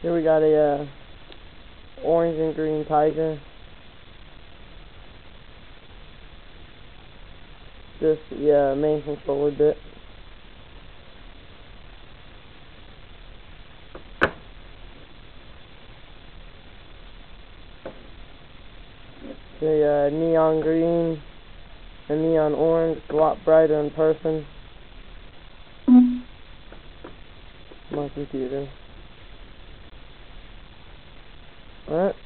Here we got a uh, orange and green tiger. Just the main controller bit. The uh, neon green and neon orange, a lot brighter in person. My computer. Alright.